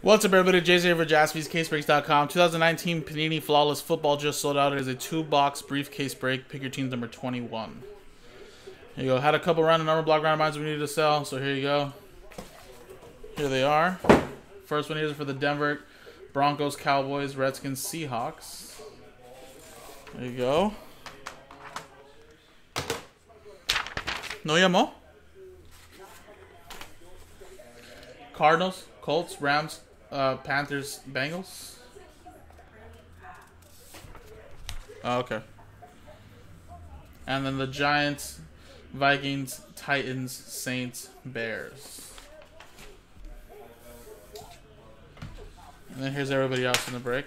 What's up, everybody? Jason here for JaspysCaseBreaks.com. 2019 Panini Flawless Football just sold out. It is a two-box briefcase break. Pick your team's number 21. Here you go. Had a couple random number block randomizer we needed to sell, so here you go. Here they are. First one here is for the Denver Broncos, Cowboys, Redskins, Seahawks. There you go. No llamo? Cardinals, Colts, Rams, uh, Panthers, Bengals. Oh, okay. And then the Giants, Vikings, Titans, Saints, Bears. And then here's everybody else in the break.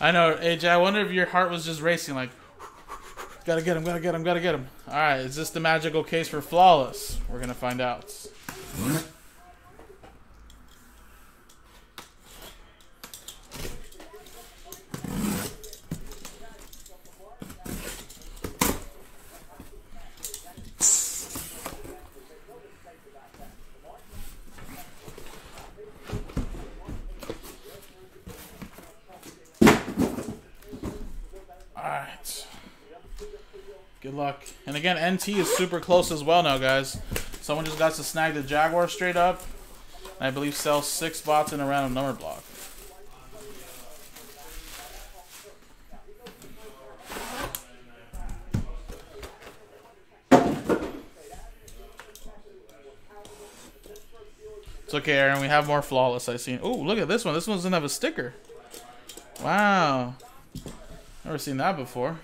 I know, AJ. I wonder if your heart was just racing, like, gotta get him, gotta get him, gotta get him. All right, is this the magical case for flawless? We're gonna find out. Alright. Good luck. And again, NT is super close as well now, guys. Someone just got to snag the Jaguar straight up. And I believe sell six bots in a random number block. It's okay, Aaron. We have more flawless. I see. Oh, look at this one. This one doesn't have a sticker. Wow. Never seen that before.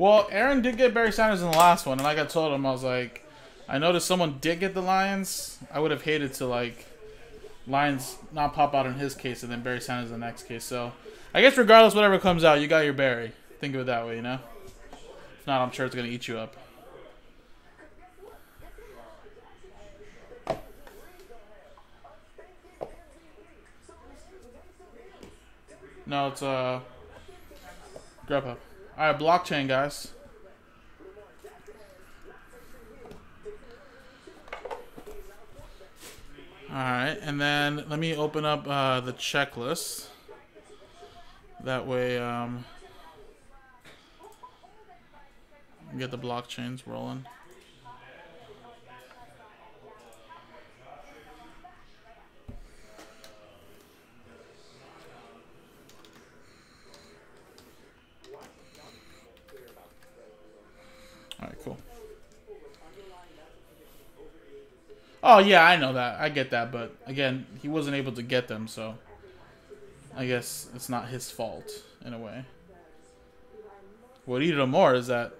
Well, Aaron did get Barry Sanders in the last one, and like I told him, I was like, I noticed someone did get the Lions. I would have hated to like Lions not pop out in his case, and then Barry Sanders in the next case. So I guess regardless, whatever comes out, you got your Barry. Think of it that way, you know. If not, I'm sure it's gonna eat you up. No, it's uh, Grubhub. All right, blockchain, guys. All right, and then let me open up uh, the checklist. That way, um, get the blockchains rolling. All right, cool. Oh yeah, I know that. I get that, but again, he wasn't able to get them, so I guess it's not his fault in a way. What eat him more is that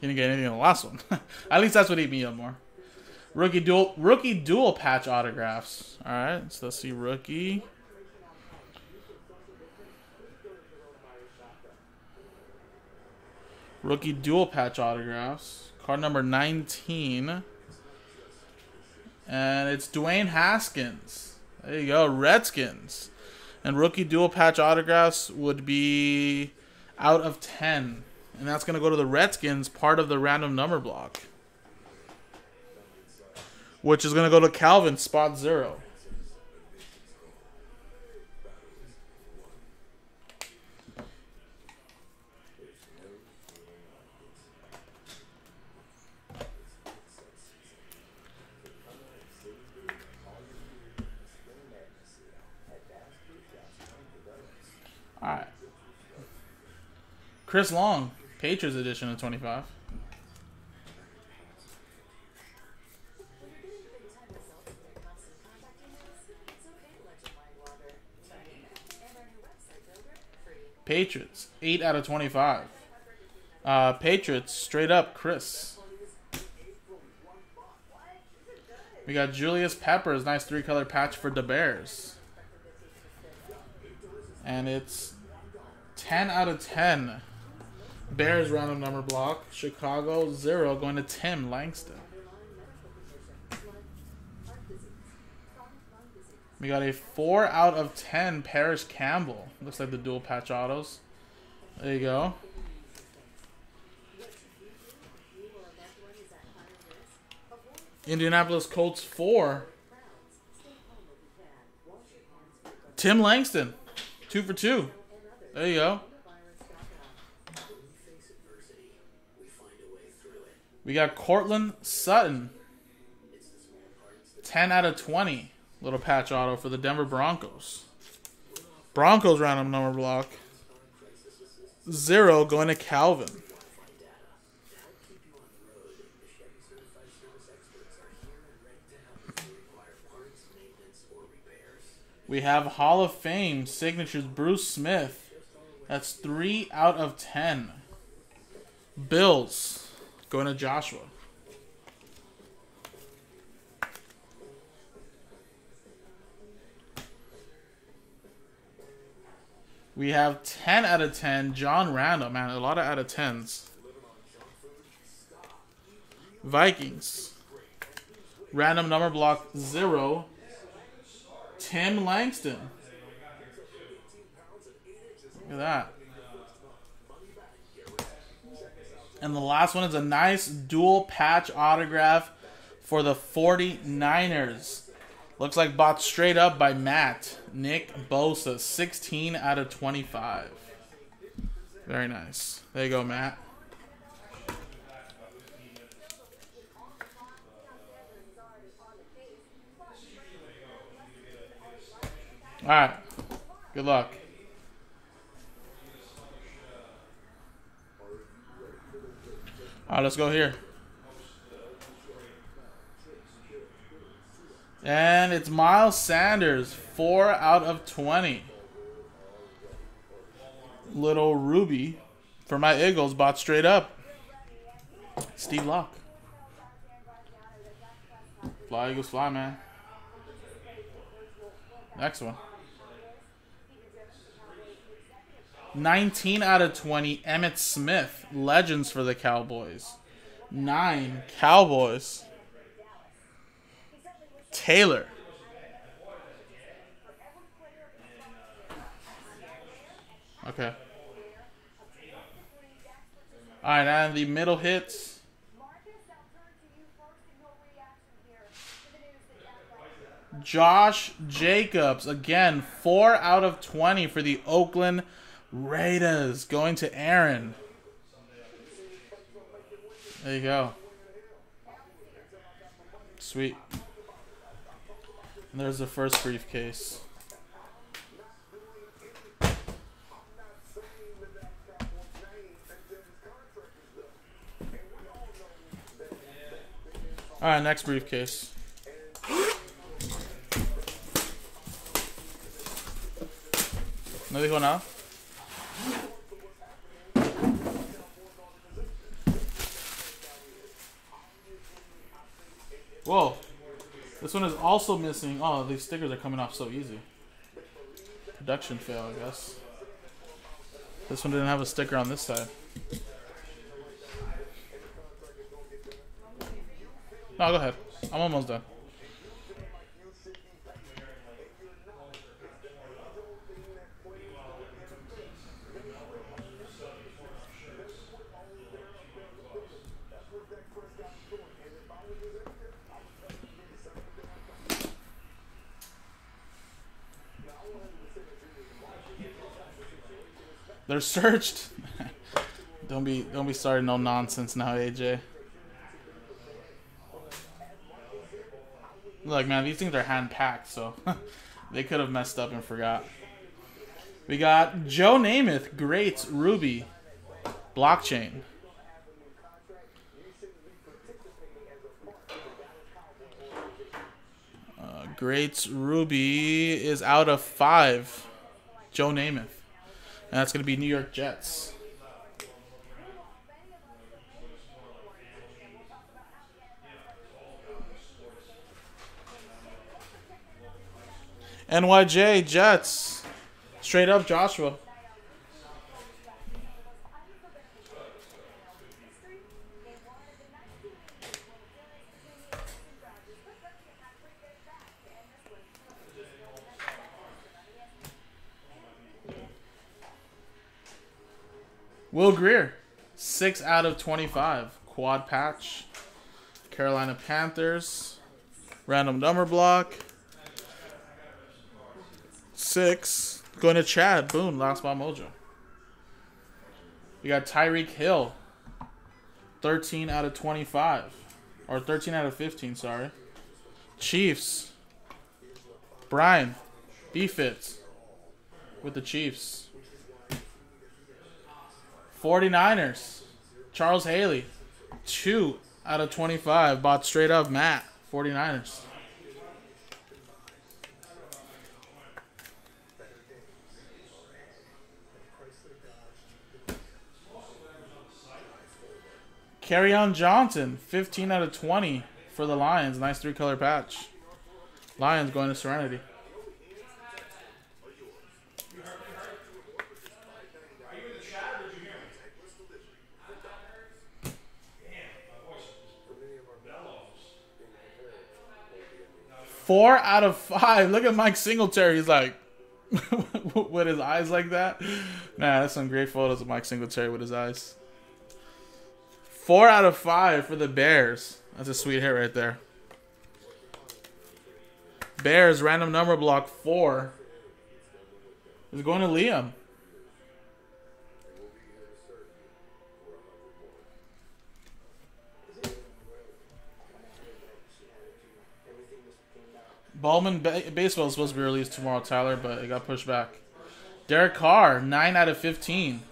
he didn't get anything in the last one. At least that's what me up more. Rookie dual rookie dual patch autographs. All right, so let's see rookie. Rookie dual patch autographs. Card number 19. And it's Dwayne Haskins. There you go, Redskins. And rookie dual patch autographs would be out of 10. And that's going to go to the Redskins, part of the random number block. Which is going to go to Calvin, spot zero. Chris Long, Patriots edition of 25. Patriots, 8 out of 25. Uh, Patriots, straight up, Chris. We got Julius Peppers, nice three color patch for the Bears. And it's 10 out of 10. Bears random number block. Chicago, 0 going to Tim Langston. We got a 4 out of 10 Parris Campbell. Looks like the dual patch autos. There you go. Indianapolis Colts 4. Tim Langston. 2 for 2. There you go. We got Courtland Sutton. 10 out of 20. Little patch auto for the Denver Broncos. Broncos random number block. Zero going to Calvin. We have Hall of Fame signatures Bruce Smith. That's three out of ten. Bills going to Joshua. We have 10 out of 10. John Randle, man, a lot of out of 10s. Vikings. Random number block 0. Tim Langston. Look at that. And the last one is a nice dual patch autograph for the 49ers. Looks like bought straight up by Matt. Nick Bosa, 16 out of 25. Very nice. There you go, Matt. All right. Good luck. All right, let's go here. And it's Miles Sanders, 4 out of 20. Little Ruby for my Eagles bought straight up. Steve Locke. Fly Eagles fly, man. Next one. 19 out of 20, Emmitt Smith. Legends for the Cowboys. 9, Cowboys. Taylor. Okay. All right, and the middle hits. Josh Jacobs again, four out of twenty for the Oakland Raiders, going to Aaron. There you go. Sweet. And there's the first briefcase. All right, next briefcase. ¿No dijo nada? Whoa. This one is also missing. Oh, these stickers are coming off so easy. Production fail, I guess. This one didn't have a sticker on this side. No, go ahead. I'm almost done. They're searched. don't be don't be starting no nonsense now, AJ. Look, man, these things are hand packed, so they could have messed up and forgot. We got Joe Namath, great Ruby, blockchain. Uh, Greats Ruby is out of five. Joe Namath. And that's going to be New York Jets. NYJ Jets. Straight up, Joshua. Will Grier, 6 out of 25. Quad patch. Carolina Panthers. Random number block. 6. Going to Chad. Boom. Last ball mojo. We got Tyreek Hill. 13 out of 25. Or 13 out of 15, sorry. Chiefs. Brian. B-Fits. With the Chiefs. 49ers. Charles Haley. 2 out of 25. Bought straight up Matt. 49ers. Kerryon Johnson, 15 out of 20 for the Lions. Nice three color patch. Lions going to Serenity. Four out of five. Look at Mike Singletary. He's like, with his eyes like that. Nah, that's some great photos of Mike Singletary with his eyes. Four out of five for the Bears. That's a sweet hit right there. Bears random number block four is going to Liam. Bowman ba- Baseball is supposed to be released tomorrow, Tyler, but it got pushed back. Derek Carr, 9 out of 15.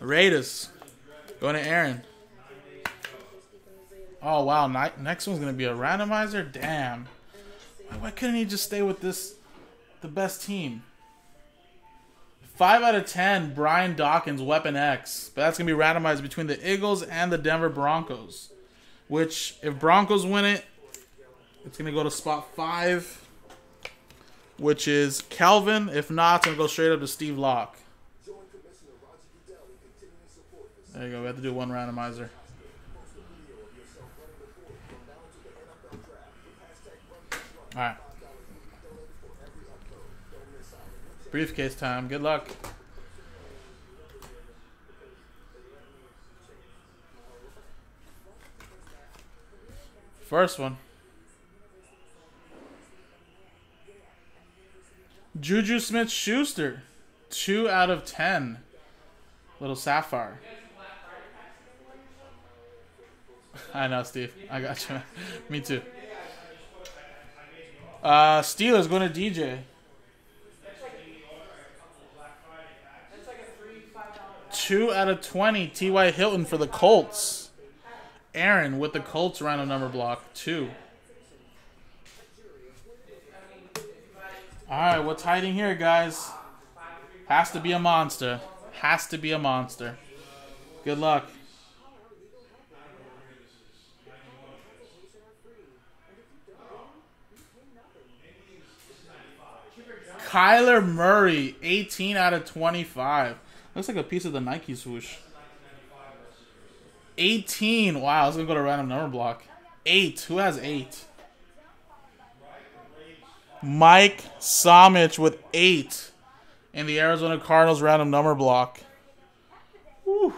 Raiders, going to Aaron. Oh, wow. Next one's going to be a randomizer? Damn. Why couldn't he just stay with this, the best team? 5 out of 10, Brian Dawkins, Weapon X. But that's to be randomized between the Eagles and the Denver Broncos. Which, if Broncos win it, it's to go to spot 5, which is Calvin. If not, it's to go straight up to Steve Locke. There you go. We have to do one randomizer. All right. Briefcase time. Good luck. First one. Juju Smith Schuster. Two out of ten. Little Sapphire. I know, Steve. I got you. Me too. Uh, Steelers going to DJ. Two out of 20. T.Y. Hilton for the Colts. Aaron with the Colts random number block. Two. Alright, what's hiding here, guys? Has to be a monster. Has to be a monster. Good luck. Kyler Murray, 18 out of 25. Looks like a piece of the Nike swoosh. 18. Wow, I was going to go to random number block. 8. Who has 8? Mike Somich with 8 in the Arizona Cardinals random number block. Whew.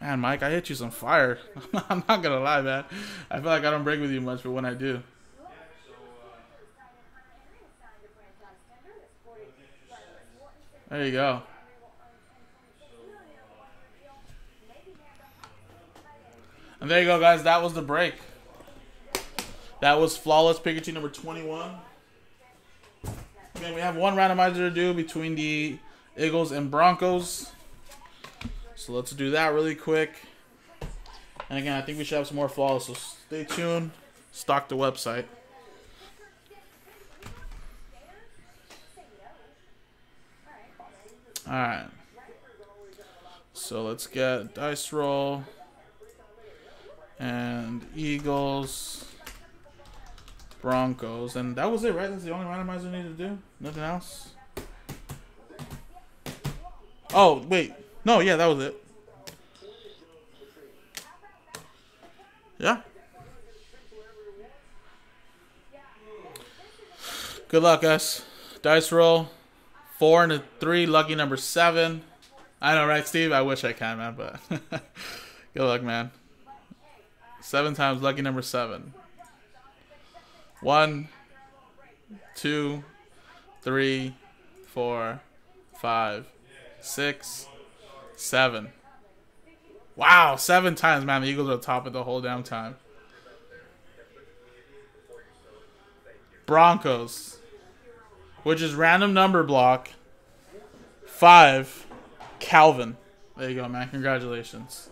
Man, Mike, I hit you some fire. I'm not going to lie, man. I feel like I don't break with you much, but when I do. There you go. And there you go, guys. That was the break. That was Flawless Pikachu number 21. Again, we have one randomizer to do between the Eagles and Broncos. So let's do that really quick. And again, I think we should have some more Flawless, so stay tuned. Stock the website. Alright. So let's get dice roll. And Eagles, Broncos. And that was it, right? That's the only randomizer we need to do? Nothing else? Oh, wait. No, yeah, that was it. Yeah. Good luck, guys. Dice roll. Four and three. Lucky number seven. I know, right, Steve? I wish I can, man, but good luck, man. Seven times lucky number seven. One, two, three, four, five, six, seven. Wow, seven times, man. The Eagles are top of the whole damn time. Broncos, which is random number block. Five, Calvin. There you go, man. Congratulations.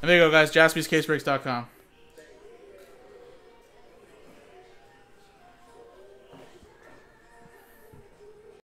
And there you go, guys. JaspysCaseBreaks.com.